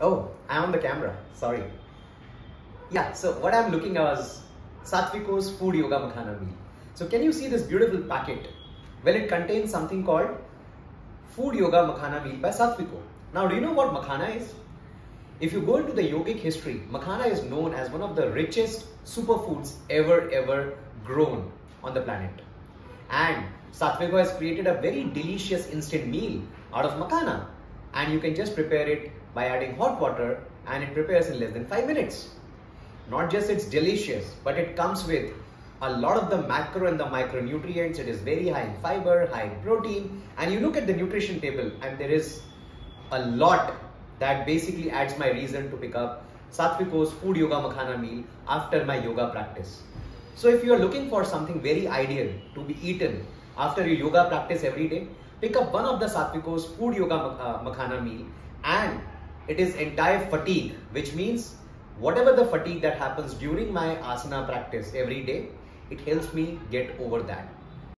Oh, I'm on the camera. Sorry. Yeah, so what I'm looking at was Sattviko's Food Yoga Makhana meal. So can you see this beautiful packet? Well, it contains something called Food Yoga Makhana meal by Sattviko. Now, do you know what makhana is? If you go into the yogic history, makhana is known as one of the richest superfoods ever, ever grown on the planet. And Sattviko has created a very delicious instant meal out of makhana. And you can just prepare it by adding hot water and it prepares in less than 5 minutes. Not just it's delicious, but it comes with a lot of the macro and the micronutrients. It is very high in fiber, high in protein. And you look at the nutrition table and there is a lot that basically adds my reason to pick up Sattviko's Food Yoga Makhana meal after my yoga practice. So if you are looking for something very ideal to be eaten after your yoga practice every day, pick up one of the Sattviko's Food Yoga uh, Makhana meal and it is entire fatigue, which means whatever the fatigue that happens during my asana practice every day, it helps me get over that.